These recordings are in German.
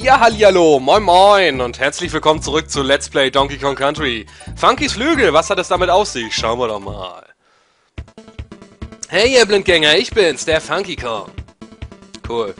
Ja, hallihallo, moin moin und herzlich willkommen zurück zu Let's Play Donkey Kong Country. Funkys Flügel, was hat es damit auf sich? Schauen wir doch mal. Hey ihr Blindgänger, ich bin's, der Funky Kong. Cool.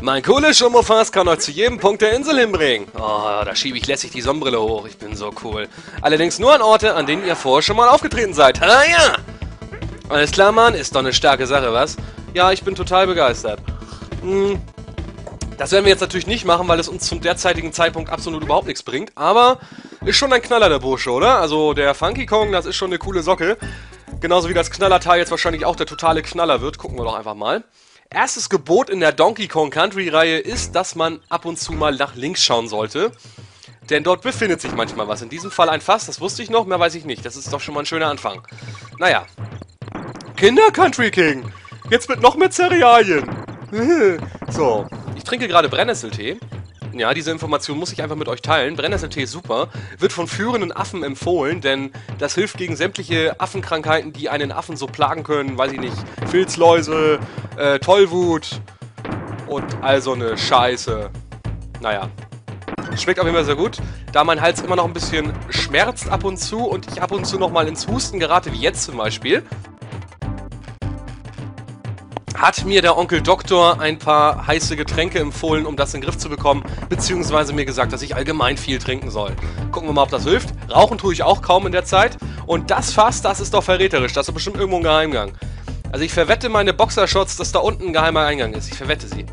Mein cooles Schummelfass kann euch zu jedem Punkt der Insel hinbringen. Oh, da schiebe ich lässig die Sonnenbrille hoch, ich bin so cool. Allerdings nur an Orte, an denen ihr vorher schon mal aufgetreten seid. Ah ja! Alles klar, Mann, ist doch eine starke Sache, was? Ja, ich bin total begeistert. Hm, das werden wir jetzt natürlich nicht machen, weil es uns zum derzeitigen Zeitpunkt absolut überhaupt nichts bringt. Aber ist schon ein Knaller, der Bursche, oder? Also der Funky Kong, das ist schon eine coole Socke. Genauso wie das Knallerteil jetzt wahrscheinlich auch der totale Knaller wird. Gucken wir doch einfach mal. Erstes Gebot in der Donkey Kong Country Reihe ist, dass man ab und zu mal nach links schauen sollte. Denn dort befindet sich manchmal was. In diesem Fall ein Fass, das wusste ich noch, mehr weiß ich nicht. Das ist doch schon mal ein schöner Anfang. Naja. Kinder Country King. Jetzt mit noch mehr Cerealien. so, trinke gerade Brennnesseltee. Ja, diese Information muss ich einfach mit euch teilen. Brennnesseltee ist super. Wird von führenden Affen empfohlen, denn das hilft gegen sämtliche Affenkrankheiten, die einen Affen so plagen können. Weiß ich nicht. Filzläuse, äh, Tollwut und all so eine Scheiße. Naja. Schmeckt auf jeden Fall sehr gut. Da mein Hals immer noch ein bisschen schmerzt ab und zu und ich ab und zu nochmal ins Husten gerate, wie jetzt zum Beispiel, hat mir der Onkel Doktor ein paar heiße Getränke empfohlen, um das in den Griff zu bekommen, beziehungsweise mir gesagt, dass ich allgemein viel trinken soll. Gucken wir mal, ob das hilft. Rauchen tue ich auch kaum in der Zeit. Und das Fass, das ist doch verräterisch. Das ist bestimmt irgendwo ein Geheimgang. Also ich verwette meine Boxershots, dass da unten ein geheimer Eingang ist. Ich verwette sie.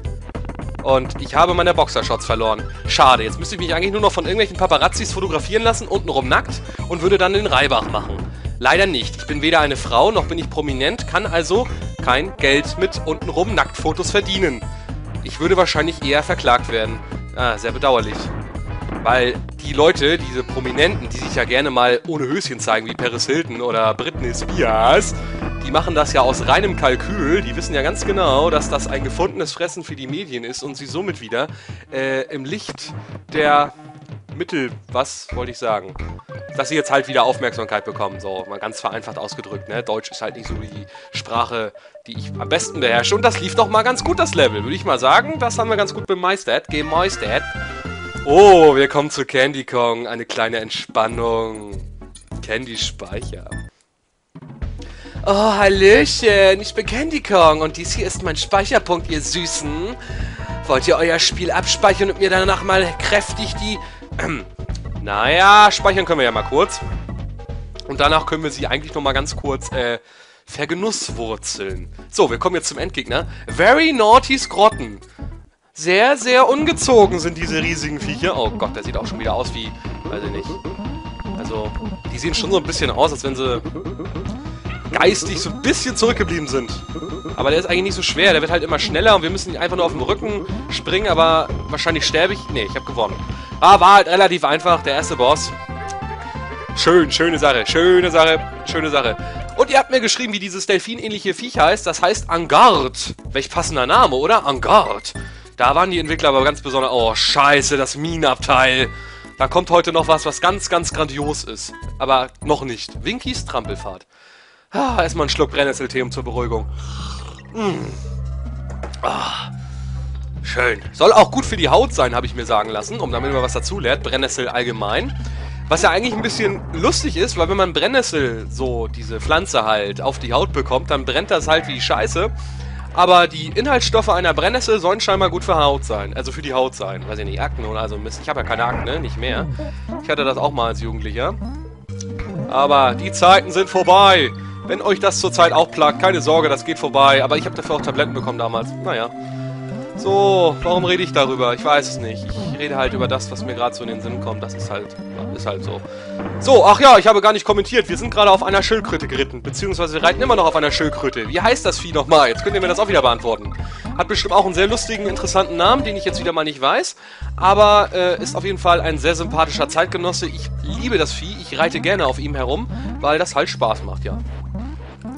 Und ich habe meine Boxershots verloren. Schade, jetzt müsste ich mich eigentlich nur noch von irgendwelchen Paparazzis fotografieren lassen, untenrum nackt, und würde dann den Reibach machen. Leider nicht. Ich bin weder eine Frau, noch bin ich prominent, kann also kein Geld mit untenrum Nacktfotos verdienen. Ich würde wahrscheinlich eher verklagt werden. Ah, sehr bedauerlich. Weil die Leute, diese Prominenten, die sich ja gerne mal ohne Höschen zeigen, wie Paris Hilton oder Britney Spears, die machen das ja aus reinem Kalkül. Die wissen ja ganz genau, dass das ein gefundenes Fressen für die Medien ist und sie somit wieder äh, im Licht der Mittel, was wollte ich sagen? Dass sie jetzt halt wieder Aufmerksamkeit bekommen, so mal ganz vereinfacht ausgedrückt, ne? Deutsch ist halt nicht so die Sprache, die ich am besten beherrsche und das lief doch mal ganz gut, das Level, würde ich mal sagen. Das haben wir ganz gut bemeistert, gemeistert. Oh, wir kommen zu Candy Kong, eine kleine Entspannung. Candy Speicher. Oh, Hallöchen, ich bin Candy Kong und dies hier ist mein Speicherpunkt, ihr Süßen. Wollt ihr euer Spiel abspeichern und mir danach mal kräftig die naja, speichern können wir ja mal kurz. Und danach können wir sie eigentlich noch mal ganz kurz äh, vergenusswurzeln. So, wir kommen jetzt zum Endgegner. Very Naughty Grotten. Sehr, sehr ungezogen sind diese riesigen Viecher. Oh Gott, der sieht auch schon wieder aus wie... Weiß ich nicht. Also, die sehen schon so ein bisschen aus, als wenn sie geistig so ein bisschen zurückgeblieben sind. Aber der ist eigentlich nicht so schwer, der wird halt immer schneller und wir müssen einfach nur auf dem Rücken springen, aber wahrscheinlich sterbe ich. Ne, ich habe gewonnen. Ah, war halt relativ einfach, der erste Boss. Schön, schöne Sache, schöne Sache, schöne Sache. Und ihr habt mir geschrieben, wie dieses Delfin-ähnliche Viech heißt. Das heißt Angard. Welch passender Name, oder? Angard. Da waren die Entwickler aber ganz besonders... Oh, scheiße, das Minenabteil. Da kommt heute noch was, was ganz, ganz grandios ist. Aber noch nicht. Winkys Trampelfahrt. Ah, erstmal einen Schluck Brennnesseltee um zur Beruhigung. Mmh. Ah. Schön. Soll auch gut für die Haut sein, habe ich mir sagen lassen, um damit man was dazu lernt. Brennnessel allgemein. Was ja eigentlich ein bisschen lustig ist, weil wenn man Brennnessel, so diese Pflanze halt, auf die Haut bekommt, dann brennt das halt wie Scheiße. Aber die Inhaltsstoffe einer Brennnessel sollen scheinbar gut für Haut sein. Also für die Haut sein. Weiß ich nicht, Akne oder also Mist. Ich habe ja keine Akne, nicht mehr. Ich hatte das auch mal als Jugendlicher. Aber die Zeiten sind vorbei. Wenn euch das zurzeit auch plagt, keine Sorge, das geht vorbei. Aber ich habe dafür auch Tabletten bekommen damals. Naja. So, warum rede ich darüber? Ich weiß es nicht. Ich rede halt über das, was mir gerade so in den Sinn kommt. Das ist halt, ist halt so. So, ach ja, ich habe gar nicht kommentiert. Wir sind gerade auf einer Schildkröte geritten. Beziehungsweise wir reiten immer noch auf einer Schildkröte. Wie heißt das Vieh nochmal? Jetzt könnt ihr mir das auch wieder beantworten. Hat bestimmt auch einen sehr lustigen, interessanten Namen, den ich jetzt wieder mal nicht weiß. Aber äh, ist auf jeden Fall ein sehr sympathischer Zeitgenosse. Ich liebe das Vieh. Ich reite gerne auf ihm herum, weil das halt Spaß macht, ja.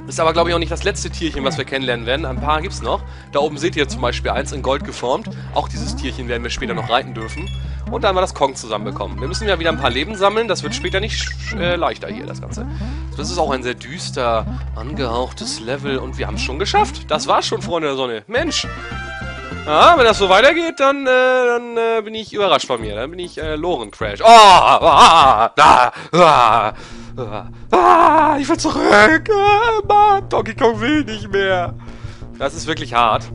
Ist aber, glaube ich, auch nicht das letzte Tierchen, was wir kennenlernen werden. Ein paar gibt es noch. Da oben seht ihr zum Beispiel eins in Gold geformt. Auch dieses Tierchen werden wir später noch reiten dürfen. Und dann haben wir das Kong zusammenbekommen. Wir müssen ja wieder ein paar Leben sammeln. Das wird später nicht äh, leichter hier, das Ganze. Das ist auch ein sehr düster, angehauchtes Level. Und wir haben es schon geschafft. Das war's schon, Freunde der Sonne. Mensch! Ja, wenn das so weitergeht, dann, äh, dann äh, bin ich überrascht von mir. Dann bin ich äh, Loren Crash. Oh, ah, ah, ah, ah, ah, ich will zurück. Ah, Mann, Donkey Kong will nicht mehr. Das ist wirklich hart.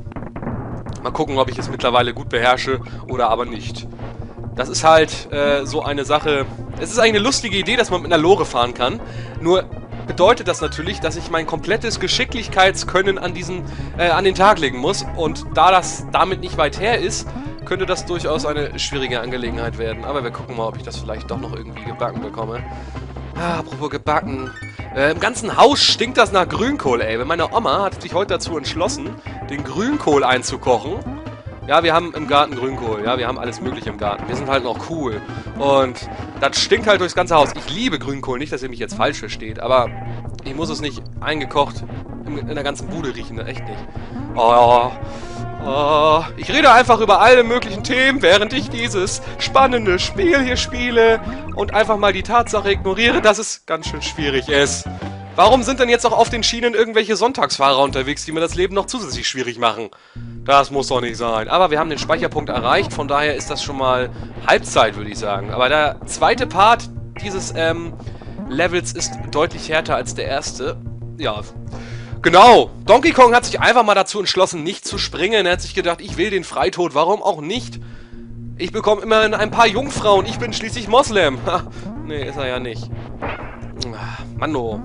Mal gucken, ob ich es mittlerweile gut beherrsche oder aber nicht. Das ist halt äh, so eine Sache. Es ist eigentlich eine lustige Idee, dass man mit einer Lore fahren kann. Nur bedeutet das natürlich, dass ich mein komplettes Geschicklichkeitskönnen an diesen äh, an den Tag legen muss. Und da das damit nicht weit her ist, könnte das durchaus eine schwierige Angelegenheit werden. Aber wir gucken mal, ob ich das vielleicht doch noch irgendwie gebacken bekomme. Ah, apropos gebacken. Äh, Im ganzen Haus stinkt das nach Grünkohl, ey. Meine Oma hat sich heute dazu entschlossen, den Grünkohl einzukochen. Ja, wir haben im Garten Grünkohl. Ja, wir haben alles mögliche im Garten. Wir sind halt noch cool. Und das stinkt halt durchs ganze Haus. Ich liebe Grünkohl. Nicht, dass ihr mich jetzt falsch versteht. Aber ich muss es nicht eingekocht in, der ganzen Bude riechen. Echt nicht. Oh, oh. Ich rede einfach über alle möglichen Themen, während ich dieses spannende Spiel hier spiele. Und einfach mal die Tatsache ignoriere, dass es ganz schön schwierig ist. Warum sind denn jetzt auch auf den Schienen irgendwelche Sonntagsfahrer unterwegs, die mir das Leben noch zusätzlich schwierig machen? Das muss doch nicht sein. Aber wir haben den Speicherpunkt erreicht, von daher ist das schon mal Halbzeit, würde ich sagen. Aber der zweite Part dieses ähm, Levels ist deutlich härter als der erste. Ja, genau. Donkey Kong hat sich einfach mal dazu entschlossen, nicht zu springen. Er hat sich gedacht, ich will den Freitod, warum auch nicht? Ich bekomme immerhin ein paar Jungfrauen, ich bin schließlich Moslem. Nee, ist er ja nicht. Manno.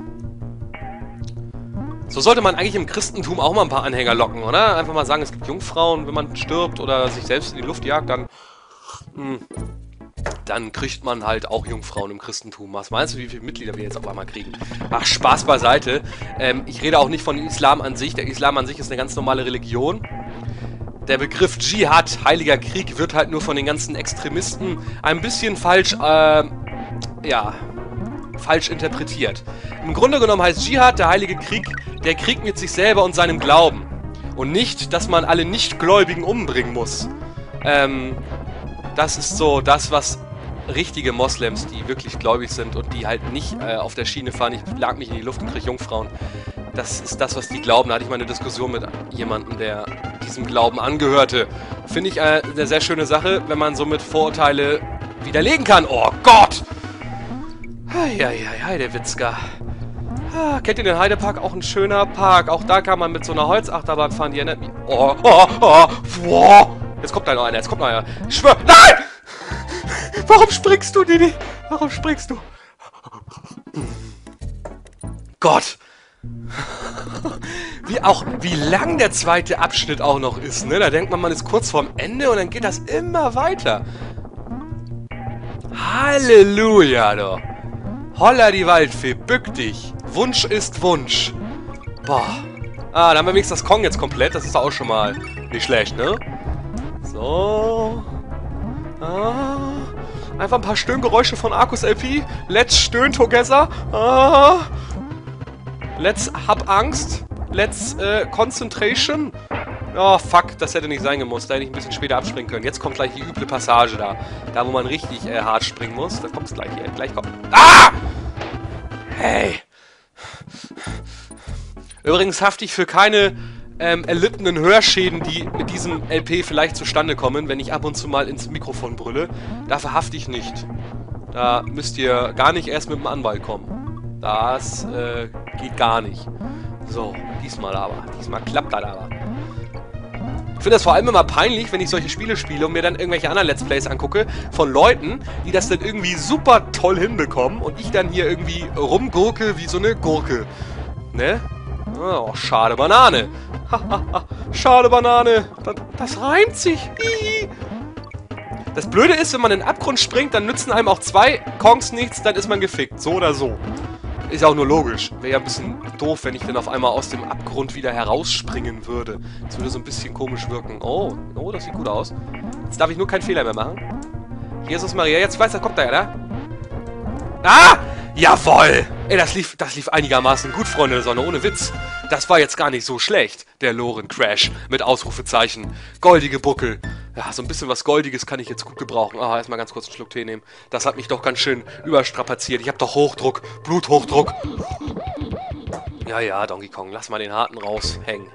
So sollte man eigentlich im Christentum auch mal ein paar Anhänger locken, oder? Einfach mal sagen, es gibt Jungfrauen, wenn man stirbt oder sich selbst in die Luft jagt, dann... Mh, hm, dann kriegt man halt auch Jungfrauen im Christentum. Was meinst du, wie viele Mitglieder wir jetzt auf einmal kriegen? Ach, Spaß beiseite. Ähm, ich rede auch nicht von Islam an sich. Der Islam an sich ist eine ganz normale Religion. Der Begriff Dschihad, Heiliger Krieg, wird halt nur von den ganzen Extremisten ein bisschen falsch, äh, ja, falsch interpretiert. Im Grunde genommen heißt Dschihad, der Heilige Krieg, der Krieg mit sich selber und seinem Glauben. Und nicht, dass man alle Nichtgläubigen umbringen muss. Ähm, das ist so das, was richtige Moslems, die wirklich gläubig sind und die halt nicht äh, auf der Schiene fahren, ich lag mich in die Luft und krieg Jungfrauen. Das ist das, was die glauben. Da hatte ich mal eine Diskussion mit jemandem, der diesem Glauben angehörte. Finde ich äh, eine sehr schöne Sache, wenn man somit Vorurteile widerlegen kann. Oh Gott! Heieiei, der Witzka. Ah, kennt ihr den Heidepark? Auch ein schöner Park. Auch da kann man mit so einer Holzachterbahn fahren, die erinnert mich... Oh, oh, oh, wow. Jetzt kommt da noch einer, jetzt kommt noch einer. Ich schwör... Nein! Warum springst du, Didi? Warum springst du? Gott! Wie auch, wie lang der zweite Abschnitt auch noch ist, ne? Da denkt man, man ist kurz vorm Ende und dann geht das immer weiter. Halleluja, doch. Holla die Waldfee, bück dich. Wunsch ist Wunsch. Boah. Ah, dann haben wir wenigstens das Kong jetzt komplett. Das ist auch schon mal nicht schlecht, ne? So. Ah. Einfach ein paar Stöhngeräusche von Arcus LP. Let's stöhn together. Ah. Let's hab Angst. Let's äh, Concentration. Oh, fuck, das hätte nicht sein gemusst. Da hätte ich ein bisschen später abspringen können. Jetzt kommt gleich die üble Passage da. Da, wo man richtig äh, hart springen muss. Da kommt es gleich hier. Gleich kommt... Ah! Hey! Übrigens hafte ich für keine ähm, erlittenen Hörschäden, die mit diesem LP vielleicht zustande kommen, wenn ich ab und zu mal ins Mikrofon brülle. Dafür hafte ich nicht. Da müsst ihr gar nicht erst mit dem Anwalt kommen. Das äh, geht gar nicht. So, diesmal aber. Diesmal klappt das aber. Ich finde das vor allem immer peinlich, wenn ich solche Spiele spiele und mir dann irgendwelche anderen Let's Plays angucke von Leuten, die das dann irgendwie super toll hinbekommen und ich dann hier irgendwie rumgurke wie so eine Gurke. Ne? Oh, schade Banane. schade Banane. Das, das reimt sich. Das Blöde ist, wenn man in den Abgrund springt, dann nützen einem auch zwei Kongs nichts, dann ist man gefickt. So oder so. Ist ja auch nur logisch. Wäre ja ein bisschen doof, wenn ich dann auf einmal aus dem Abgrund wieder herausspringen würde. Das würde so ein bisschen komisch wirken. Oh, oh, das sieht gut aus. Jetzt darf ich nur keinen Fehler mehr machen. Jesus Maria, jetzt weiß er, kommt er, ja, Ah! Jawoll! Ey, das lief, das lief einigermaßen gut, Freunde der Sonne, ohne Witz. Das war jetzt gar nicht so schlecht, der Loren-Crash mit Ausrufezeichen. Goldige Buckel. Ja, so ein bisschen was Goldiges kann ich jetzt gut gebrauchen. Ah, erstmal ganz kurz einen Schluck Tee nehmen. Das hat mich doch ganz schön überstrapaziert. Ich hab doch Hochdruck, Bluthochdruck. Ja, ja, Donkey Kong, lass mal den Harten raushängen.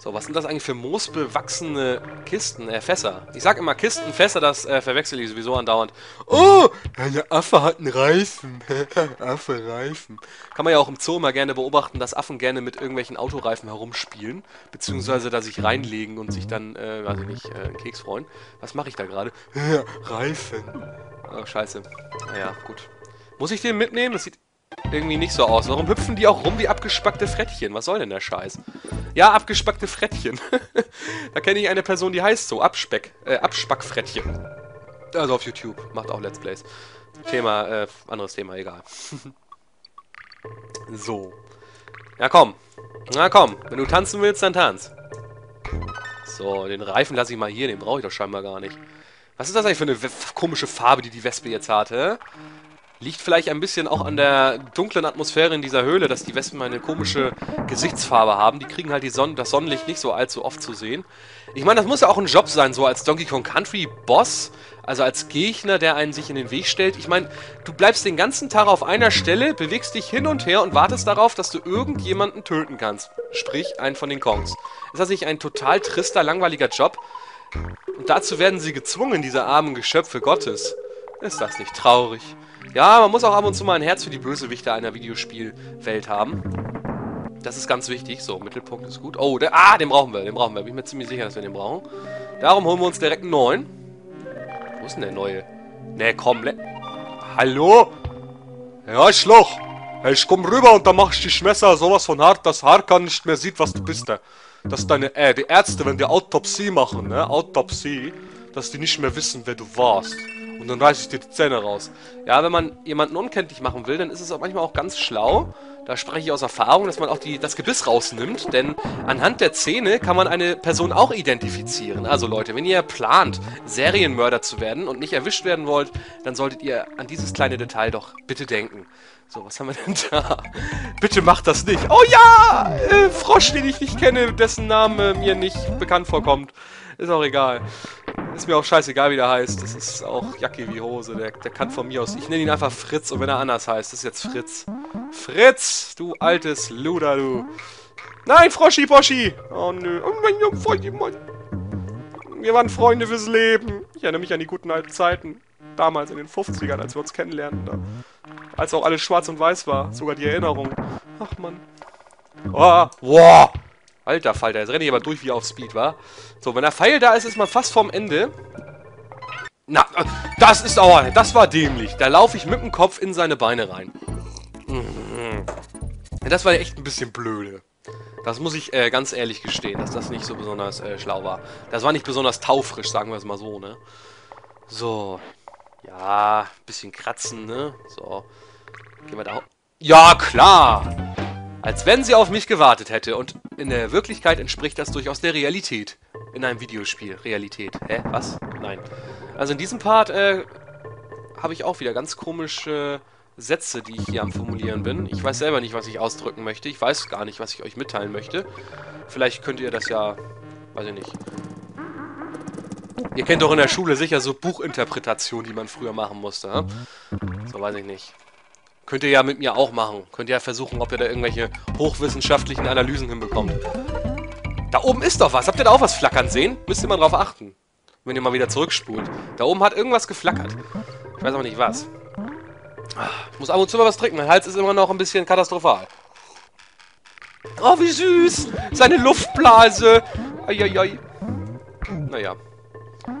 So, was sind das eigentlich für moosbewachsene Kisten, äh, Fässer? Ich sag immer Kisten, Fässer, das äh, verwechsel ich sowieso andauernd. Oh, eine Affe hat einen Reifen. Affe, Reifen. Kann man ja auch im Zoo immer gerne beobachten, dass Affen gerne mit irgendwelchen Autoreifen herumspielen. Beziehungsweise da sich reinlegen und sich dann, äh, weiß ich nicht, äh, einen Keks freuen. Was mache ich da gerade? Reifen. Oh, scheiße. Naja, gut. Muss ich den mitnehmen? Das sieht irgendwie nicht so aus. Warum hüpfen die auch rum wie abgespackte Frettchen? Was soll denn der Scheiß? Ja, abgespackte Frettchen. da kenne ich eine Person, die heißt so. Abspeck, äh, Abspackfrettchen. Also auf YouTube. Macht auch Let's Plays. Thema, äh, anderes Thema, egal. so. Ja, komm. Na komm. Wenn du tanzen willst, dann tanz. So, den Reifen lasse ich mal hier. Den brauche ich doch scheinbar gar nicht. Was ist das eigentlich für eine komische Farbe, die die Wespe jetzt hat, hä? Liegt vielleicht ein bisschen auch an der dunklen Atmosphäre in dieser Höhle, dass die Wespen eine komische Gesichtsfarbe haben. Die kriegen halt die Son das Sonnenlicht nicht so allzu oft zu sehen. Ich meine, das muss ja auch ein Job sein, so als Donkey Kong Country Boss, also als Gegner, der einen sich in den Weg stellt. Ich meine, du bleibst den ganzen Tag auf einer Stelle, bewegst dich hin und her und wartest darauf, dass du irgendjemanden töten kannst. Sprich, einen von den Kongs. Ist das nicht ein total trister, langweiliger Job? Und dazu werden sie gezwungen, diese armen Geschöpfe Gottes. Ist das nicht traurig? Ja, man muss auch ab und zu mal ein Herz für die Bösewichte einer Videospielwelt haben. Das ist ganz wichtig. So, Mittelpunkt ist gut. Oh, der, ah, den brauchen wir. Den brauchen wir. Bin ich mir ziemlich sicher, dass wir den brauchen. Darum holen wir uns direkt einen neuen. Wo ist denn der neue? Ne, komm. Hallo? Ja, Schloch. Ich komm rüber und dann machst du die Messer sowas von hart, dass Harkan nicht mehr sieht, was du bist da. Dass deine, äh, die Ärzte, wenn die Autopsie machen, ne, Autopsie, dass die nicht mehr wissen, wer du warst. Und dann reiße ich dir die Zähne raus. Ja, wenn man jemanden unkenntlich machen will, dann ist es auch manchmal auch ganz schlau, da spreche ich aus Erfahrung, dass man auch die, das Gebiss rausnimmt, denn anhand der Zähne kann man eine Person auch identifizieren. Also Leute, wenn ihr plant, Serienmörder zu werden und nicht erwischt werden wollt, dann solltet ihr an dieses kleine Detail doch bitte denken. So, was haben wir denn da? Bitte macht das nicht. Oh ja! Äh, Frosch, den ich nicht kenne, dessen Name mir nicht bekannt vorkommt. Ist auch egal. Ist mir auch scheißegal, wie der heißt. Das ist auch Jacke wie Hose. Der, der kann von mir aus... Ich nenne ihn einfach Fritz und wenn er anders heißt, das ist jetzt Fritz. Fritz, du altes Luder, du. Nein, Froschi Boschi. Oh nö. Oh mein Junge, Wir waren Freunde fürs Leben. Ich erinnere mich an die guten alten Zeiten. Damals in den 50ern, als wir uns kennenlernten. Da. Als auch alles schwarz und weiß war. Sogar die Erinnerung. Ach man. Oh, wow. Alter Falter, jetzt renne ich aber durch wie auf Speed, wa? So, wenn der Pfeil da ist, ist man fast vorm Ende. Na, das ist aber, das war dämlich. Da laufe ich mit dem Kopf in seine Beine rein. Mhm. Das war echt ein bisschen blöde. Das muss ich äh, ganz ehrlich gestehen, dass das nicht so besonders äh, schlau war. Das war nicht besonders taufrisch, sagen wir es mal so, ne? So. Ja, bisschen kratzen, ne? So. Gehen wir da... Ja, klar! Als wenn sie auf mich gewartet hätte. Und in der Wirklichkeit entspricht das durchaus der Realität. In einem Videospiel. Realität. Hä? Was? Nein. Also in diesem Part äh, habe ich auch wieder ganz komische Sätze, die ich hier am Formulieren bin. Ich weiß selber nicht, was ich ausdrücken möchte. Ich weiß gar nicht, was ich euch mitteilen möchte. Vielleicht könnt ihr das ja... Weiß ich nicht. Ihr kennt doch in der Schule sicher so Buchinterpretationen, die man früher machen musste. Hm? So weiß ich nicht. Könnt ihr ja mit mir auch machen. Könnt ihr ja versuchen, ob ihr da irgendwelche hochwissenschaftlichen Analysen hinbekommt. Da oben ist doch was. Habt ihr da auch was flackern sehen? Müsst ihr mal drauf achten. Wenn ihr mal wieder zurückspult. Da oben hat irgendwas geflackert. Ich weiß aber nicht was. Ich muss ab und zu mal was trinken. Mein Hals ist immer noch ein bisschen katastrophal. Oh, wie süß. Seine Luftblase. Eieiei. Naja.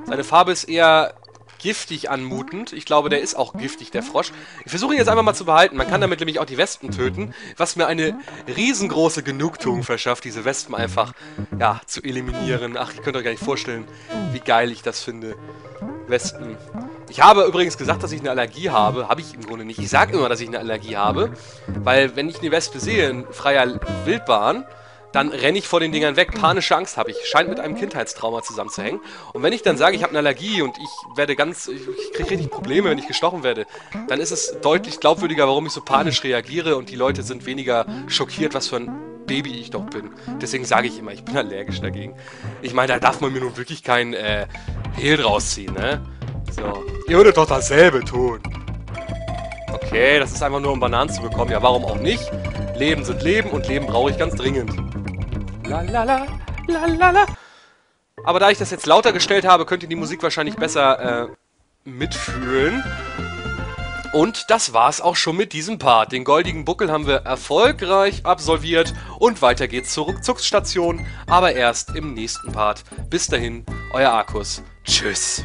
Seine Farbe ist eher giftig anmutend. Ich glaube, der ist auch giftig, der Frosch. Ich versuche ihn jetzt einfach mal zu behalten. Man kann damit nämlich auch die Wespen töten, was mir eine riesengroße Genugtuung verschafft, diese Wespen einfach, ja, zu eliminieren. Ach, ihr könnt euch gar nicht vorstellen, wie geil ich das finde. Wespen. Ich habe übrigens gesagt, dass ich eine Allergie habe. Habe ich im Grunde nicht. Ich sage immer, dass ich eine Allergie habe, weil wenn ich eine Wespe sehe in freier Wildbahn, dann renne ich vor den Dingern weg. Panische Angst habe ich. Scheint mit einem Kindheitstrauma zusammenzuhängen. Und wenn ich dann sage, ich habe eine Allergie und ich werde ganz, ich, kriege richtig Probleme, wenn ich gestochen werde, dann ist es deutlich glaubwürdiger, warum ich so panisch reagiere und die Leute sind weniger schockiert, was für ein Baby ich doch bin. Deswegen sage ich immer, ich bin allergisch dagegen. Ich meine, da darf man mir nun wirklich kein äh, Hehl draus ziehen, ne? So. Ihr würdet doch dasselbe tun. Okay, das ist einfach nur, um Bananen zu bekommen. Ja, warum auch nicht? Leben sind Leben und Leben brauche ich ganz dringend. La la la, Lalala. Aber da ich das jetzt lauter gestellt habe, könnt ihr die Musik wahrscheinlich besser äh, mitfühlen. Und das war's auch schon mit diesem Part. Den goldigen Buckel haben wir erfolgreich absolviert und weiter geht's zur Rückzugsstation, aber erst im nächsten Part. Bis dahin, euer Arkus. Tschüss.